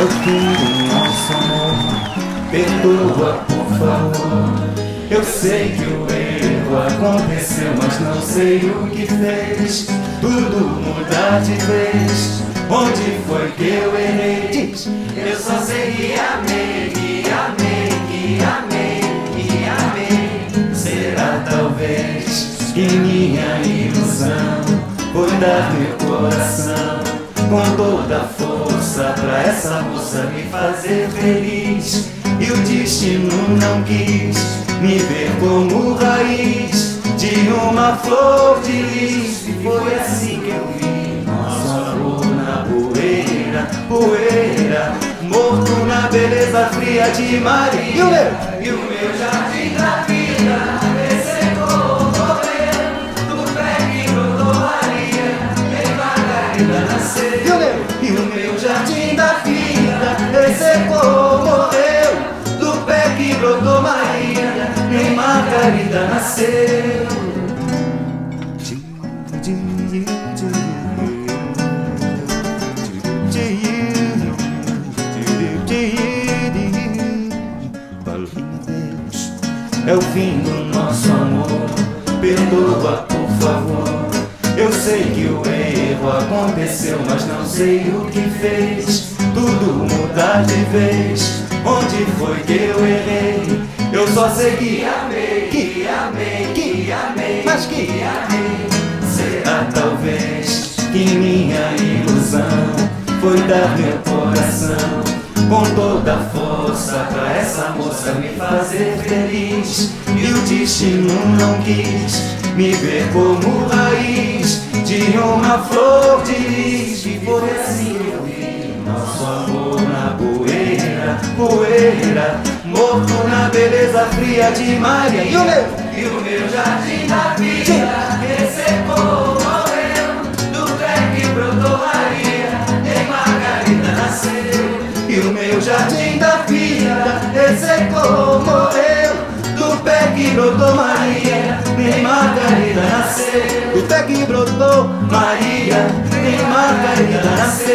O fim do nosso amor. Perdoa, por favor. Eu sei que o erro aconteceu, mas não sei o que fez. Tudo mudar de vez. Onde foi que eu errei? Diz. Eu só sei que amei, que amei, que amei, que amei. Será talvez que minha ilusão foi dar meu coração com toda a força pra essa moça me fazer feliz. E o destino não quis me ver como raiz de uma flor de lis. E foi assim que eu vi nosso amor na poeira, poeira, morto na beleza fria de Maria. E o meu, É o fim do nosso amor. Perdoa, por favor. Eu sei que o erro aconteceu, mas não sei o que fez. Tudo mudar de vez. Onde foi que eu errei? Eu só sei que amei, que amei, que amei, mas que amei. Será talvez que minha ilusão foi dar meu coração com toda a força pra essa moça me fazer feliz. E o destino não quis me ver como raiz de uma flor de lis. E foi assim que eu vi nosso amor na poeira, poeira, morto na beleza fria de Maria. E o meu, e o meu jardim da vida ressecou, o meu jardim da vida morreu nem Margarida nasceu Do pé que brotou Maria, nem Margarida nasceu. Do pé que brotou Maria, nem Margarida nasceu